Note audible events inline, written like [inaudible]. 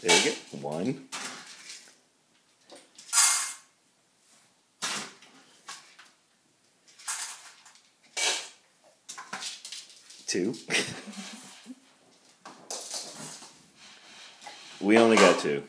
There you go. One. Two. [laughs] we only got two.